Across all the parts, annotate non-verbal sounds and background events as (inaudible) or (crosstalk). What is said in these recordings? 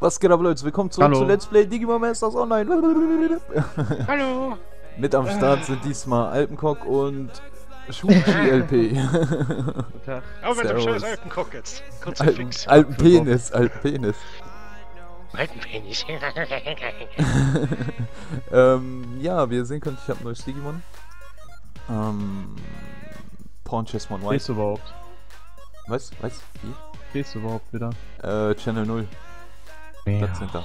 Was geht ab, Leute? Willkommen zurück Hallo. zu Let's Play Digimon Masters Online. (laughs) Hallo! Mit am Start sind diesmal Alpencock und Shuji (laughs) LP. Guten Tag. Aber mit dem scheiß Alpenkock jetzt. Alpen, Kruzifix. Alpenpenis, Alpenpenis. Alpenpenis. (laughs) ähm, ja, wie ihr sehen könnt, ich habe ein neues Digimon. Ähm, Pawn Chessmon White. Stehst du überhaupt? Was? Was? Wie? Stehst du überhaupt wieder? Äh, Channel 0. Ja. Platz hinter.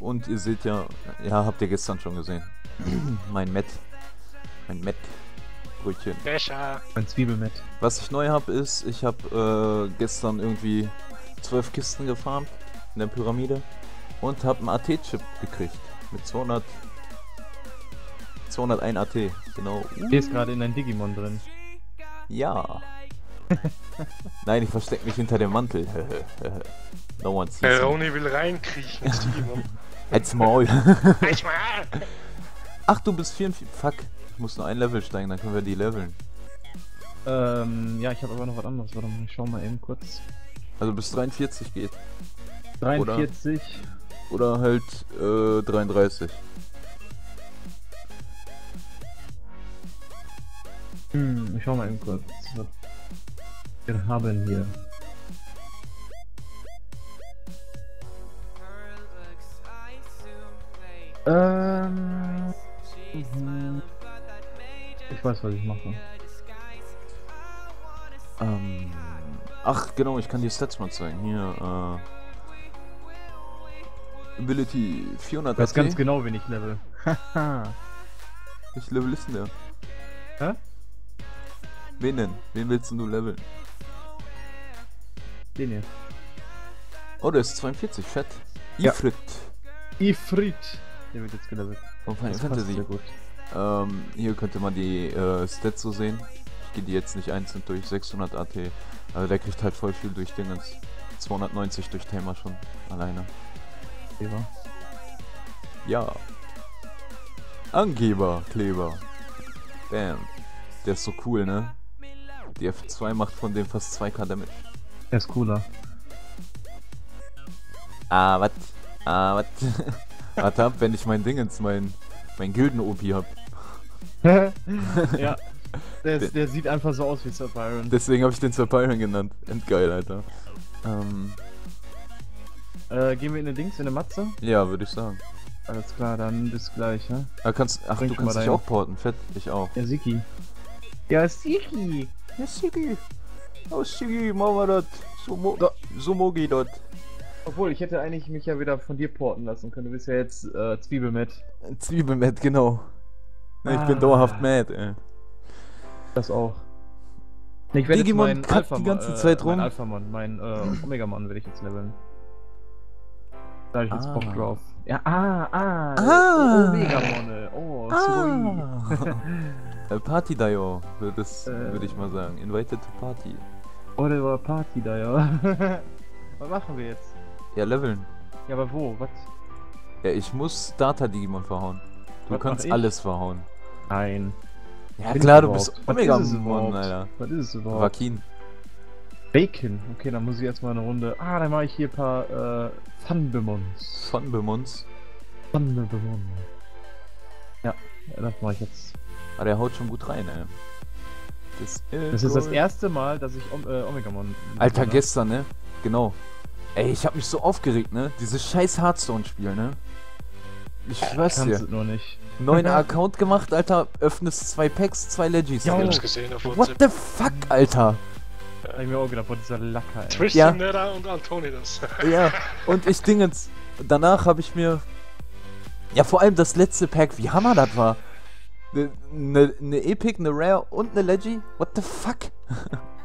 Und ihr seht ja, ja, habt ihr gestern schon gesehen. (clears throat) mein Met. Mein Met-Brötchen. Becher. Ein Zwiebelmett. Was ich neu habe ist, ich habe äh, gestern irgendwie zwölf Kisten gefarmt in der Pyramide und habe einen AT-Chip gekriegt mit 200 201 AT. Genau. Du stehst gerade in dein Digimon drin. Ja. (laughs) Nein, ich verstecke mich hinter dem Mantel. (laughs) no one sees Der me. Roni will reinkriechen (laughs) Digimon. Als Maul. Ach, du bist 44. Fuck. Ich muss nur ein Level steigen, dann können wir die leveln. Ähm, ja, ich habe aber noch was anderes. Warte mal, ich schau mal eben kurz. Also bis 43 geht. 43. Oder halt äh, 33. Hm, ich schau mal eben kurz. Was wir haben hier. Ähm. mhm. Ich weiß, was ich mache. Ähm, ach, genau, ich kann die Stats mal zeigen. Hier, äh. Ability 400 Ich weiß ganz genau, wen ich level. Haha. Welches Level ist denn der? Hä? Wen denn? Wen willst denn du leveln? Den hier. Oh, der ist 42, fett. Ja. Ifrit Ifrit. Der wird jetzt gelevelt. von Final Das Fantasy. sehr gut. Ähm, hier könnte man die äh, Stats so sehen. Ich gehe die jetzt nicht einzeln durch. 600 AT. Also der kriegt halt voll viel durch Dingens. 290 durch Tamer schon. Alleine. Kleber. Ja. Angeber, Kleber. Bam. Der ist so cool, ne? Die F2 macht von dem fast 2k Damage. Er ist cooler. Ah, wat? Ah, wat? (laughs) Ab, wenn ich mein Dingens, mein, mein Gilden-OP hab. (laughs) ja. Der, ist, der sieht einfach so aus wie Sir Byron. Deswegen habe ich den Surpyron genannt. Endgeil, Alter. Ähm, Äh, gehen wir in den Dings, in eine Matze? ja, würde ich sagen. Alles klar, dann bis gleich, ne? Ah, kannst, ach, Bring du kannst dich rein. auch porten. Fett, ich auch. Ja, Siki. Ja, Siki. Ja, Sigi. Oh, Sigi, machen wir das. So, mo Da- so mogi dort. Obwohl, ich hätte eigentlich mich ja wieder von dir porten lassen können. Du bist ja jetzt äh, Zwiebelmet. Zwiebelmet, genau. Ne, ich bin Ah. dauerhaft mad, ey. Das auch. Ich werde Digimon jetzt kackt die Alpha ganze Zeit rum. Mein Alphamon, mein äh, Omegamon werde ich jetzt leveln. Da hab ich jetzt Ah. Bock drauf. Ja, ah, ah. Ah. Omegamon. Oh. Ah. Äh, (laughs) (laughs) Party Dio, würde es- Äh. würde ich mal sagen. Invited to Party. Oliver Party da, ja. (laughs) Was machen wir jetzt? Ja, leveln. Ja, aber wo? Was? Ja, ich muss Data Digimon verhauen. Du Was kannst alles verhauen. Nein. Ja Bin klar, du bist überhaupt? Omegamon? Alter. Was ist es überhaupt? Wakin. Bacon. Okay, dann muss ich erstmal eine Runde. Ah, dann mache ich hier ein paar äh, Funbemons. Von Bemons. Funbemon. Ja, das mache ich jetzt. Aber der haut schon gut rein, ey. Das, Das ist das erste Mal, dass ich Om äh, Omegamon. Alter, gestern, ne? Genau. Ey, ich hab mich so aufgeregt, ne? Dieses scheiß Hearthstone-Spiel, ne? Ich schwör's Kannst dir. nur nicht. Neuen (laughs) Account gemacht, Alter. Öffnest zwei Packs, zwei Legis. Ich Jo. drin. hab's gesehen auf What WhatsApp. the fuck, Alter? Hab ich mir auch gedacht, boah, dieser Lacker, ey. Tristan Ja. Nera und Antonidas. (laughs) Ja, und ich dingens. Danach habe ich mir. Ja, vor allem das letzte Pack, wie hammer das war. Ne, ne, ne Epic, ne Rare und ne Leggy? What the fuck? (laughs)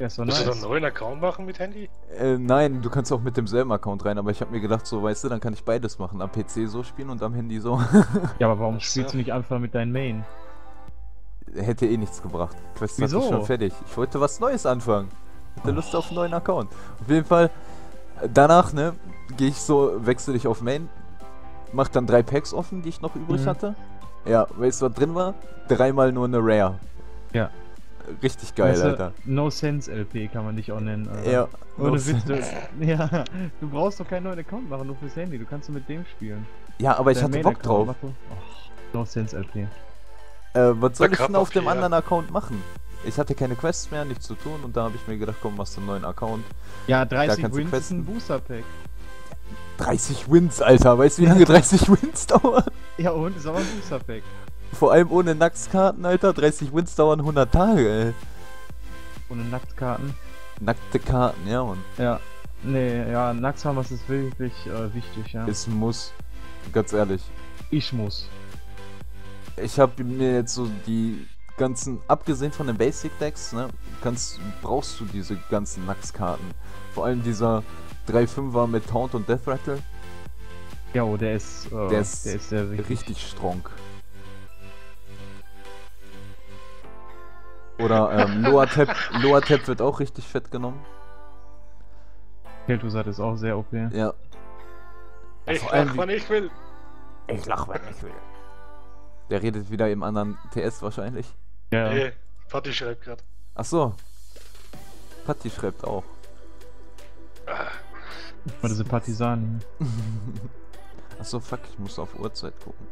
Musst Ja, so du dann nice. einen neuen Account machen mit Handy? Äh, nein, du kannst auch mit demselben Account rein, aber ich habe mir gedacht, so, weißt du, dann kann ich beides machen. Am PC so spielen und am Handy so. Ja, aber warum spielst du nicht einfach mit deinem Main? Hätte eh nichts gebracht. Quest Wieso? ich schon fertig. Ich wollte was Neues anfangen. Hatte Lust auf einen neuen Account. Auf jeden Fall, danach, ne, gehe ich so, wechsle ich auf Main, mach dann drei Packs offen, die ich noch übrig Mhm. hatte. Ja, weißt du, was drin war? Dreimal nur eine Rare. Ja. Richtig geil, du, Alter. No Sense LP kann man dich auch nennen. Alter. Ja, Ohne no Witz, du, (laughs) ja, du brauchst doch keinen neuen Account machen, nur fürs Handy. Du kannst nur mit dem spielen. Ja, aber ich Dein hatte Bock drauf. Oh, no Sense LP. Äh, was soll Da ich denn auf dem anderen Account machen? Ich hatte keine Quests mehr, nichts zu tun und da habe ich mir gedacht, komm, machst du einen neuen Account. Ja, 30 kannst du Wins ist ein. Booster Pack. 30 Wins, Alter. Weißt du, wie lange (laughs) 30 Wins dauern? Ja, und ist aber ein Booster Pack. Vor allem ohne Naxkarten, Alter. 30 Wins dauern 100 Tage, ey. Ohne Nacktkarten. Nackte Karten, ja, und Ja. Nee, ja, Naxhammers ist wirklich äh, wichtig, ja. es muss. Ganz ehrlich. ich muss. Ich habe mir jetzt so die ganzen, abgesehen von den Basic Decks, ne, kannst, brauchst du diese ganzen Nax-Karten. Vor allem dieser 3-5er mit Taunt und Death Rattle. Ja, oh, der ist, äh, Der ist sehr wichtig. Richtig strong. Oder ähm, Loa Tap, Loa Tap wird auch richtig fett genommen. Kel'Thuzad ist auch sehr OP. Ja. Ich vor lach, wie- wann ich will. Ich lach, wenn ich will. Der redet wieder im anderen TS wahrscheinlich. Ja. Nee, Patti schreibt grad. Ach so. Patti schreibt auch. Mal diese Partisanen. Ach so, fuck, ich muss auf Uhrzeit gucken.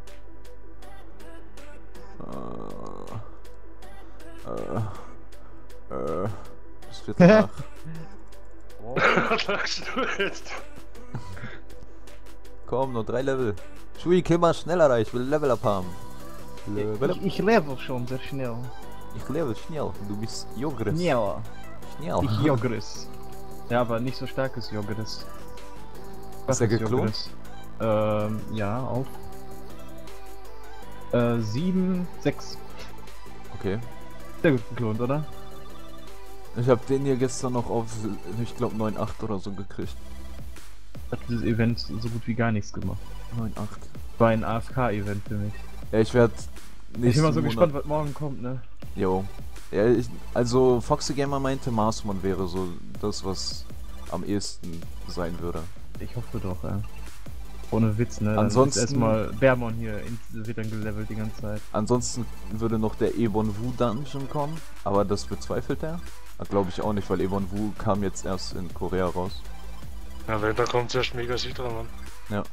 Äh. Äh. Äh. Bis Viertel nach. Was lachst (laughs) (laughs) du jetzt? Komm, nur drei Level. Shui, kill mal schneller, da, ich will Level up haben. Level up. ich level schon sehr schnell. Ich level schnell. Du bist Jogres. Schnell. Schnell. Ich (laughs) Jogres. Ja, aber nicht so starkes Jogres. Ist er Schwaches geklont? Jogres. Ähm, ja, auf. Äh, 7, 6. Okay. Sehr gut geklont, oder? Ich hab den hier gestern noch auf, ich glaube 9.8 oder so gekriegt. Hat dieses Event so gut wie gar nichts gemacht. 9.8. War ein AFK-Event für mich. Ja, ich werde Ich bin mal so gespannt, was morgen kommt, ne? Jo. Ja, ich, also Foxy Gamer meinte, Marsmon wäre so das, was am ehesten sein würde. Ich hoffe doch, ja. Ohne Witz, ne? Dann Ansonsten- erstmal Bermon hier in, wird dann gelevelt die ganze Zeit. Ansonsten würde noch der Ebon Wu Dungeon kommen, aber das bezweifelt er. Glaube ich auch nicht, weil Ebon Wu kam jetzt erst in Korea raus. Ja, wenn, dann kommt zuerst Mega Sidra, Mann. Ja.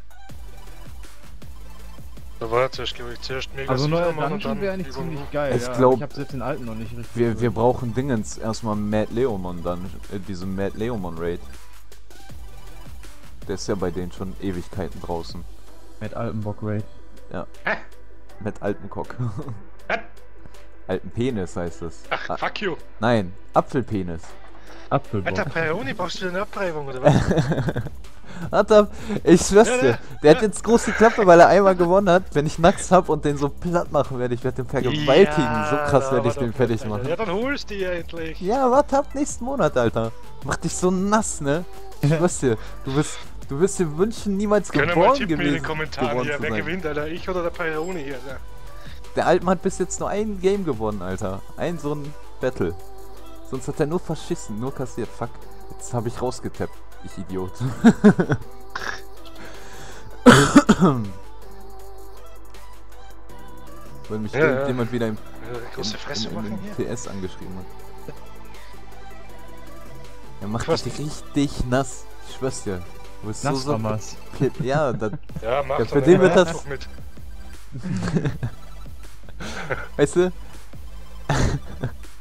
Da war zuerst, glaube ich, zuerst Mega Also neuer Dungeon wäre eigentlich ziemlich geil, Ich ja. glaub- ich habe selbst den alten noch nicht richtig Wir, wir brauchen Dingens erstmal Mad Leomon dann, äh, diese Mad Leomon Raid. Der ist ja bei denen schon Ewigkeiten draußen. Mit Alpenbock Raid. Mit alten Cock. Hä? alten (laughs) Penis heißt es. Ach, Ah, fuck you. nein, Apfelpenis. Apfelbock. Alter, Peroni, brauchst du eine Abtreibung oder was? (laughs) Warte ab, ich schwör's Ja, dir, ja, der ja. hat jetzt große Klappe, weil er einmal gewonnen hat. Wenn ich Nax hab und den so platt machen werde, ich werde den vergewaltigen. so krass werde ich den doch fertig machen. Ja, dann holst du die ja endlich. Ja, warte ab nächsten Monat, Alter. Mach dich so nass, ne? Ich schwör's dir, du wirst, du wirst dir wünschen, niemals Können wir mal geboren tippen in gewesen den Kommentaren hier, zu wer gewinnt, Alter? Ich oder der Peroni hier, Alter? Der Altmann hat bis jetzt nur ein Game gewonnen, Alter. Ein so ein Battle. Sonst hat er nur verschissen, nur kassiert. Fuck. Jetzt habe ich rausgetappt. Ich Idiot. (laughs) Weil mich Ja, irgendjemand wieder im, Große im, im, TS angeschrieben hat. Er macht dich richtig nass. Ich schwör's dir. Du bist so, so. Pit- Ja, das, Ja, mach Ja, für den wird das- mit. (laughs) weißt du,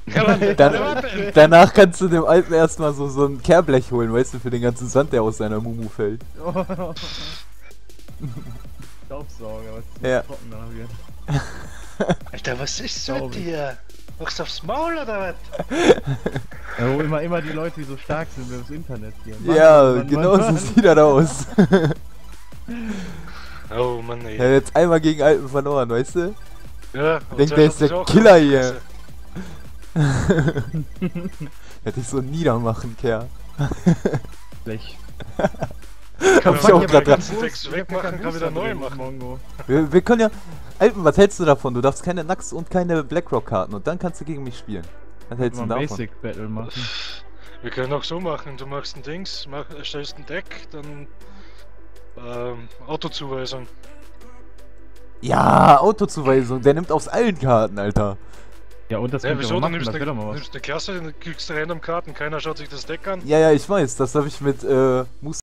Ja, warte, Dann- danach kannst du dem Alten erstmal so, so ein Kehrblech holen, weißt du, für den ganzen Sand, der aus seiner Mumu fällt. (laughs) Staubsauger, was Ja. trocken da wird. Alter, was ist Glaub mit dir? Machst du aufs Maul oder was? (laughs) Ja, wo immer, immer die Leute, die so stark sind, wir das Internet gehen. ja, genau so sieht er aus. (laughs) Oh Mann, ey. er hat jetzt einmal gegen Alten verloren, weißt du? Ja, und Denkt, der ist der das Killer hier. (laughs) Hätte ich so niedermachen, Kerl. Blech. (laughs) Kann ich man auch den ganzen dran. Text wegmachen, kann wieder neu machen. Mongo. Wir, wir können ja. Alten, was hältst du davon? Du darfst keine Nax und keine Blackrock-Karten und dann kannst du gegen mich spielen. Was hältst du davon? Basic Battle machen. Wir können auch so machen, du machst ein Dings, mach, erstellst ein Deck, dann ähm, Autozuweisung. Ja, Autozuweisung, der nimmt aus allen Karten, Alter. Ja, und das Ja, wieso? Du machen, nimmst eine, nimmst eine Klasse, dann kriegst du random Karten, keiner schaut sich das Deck an. Ja, ja, ich weiß, das habe ich mit äh, Musa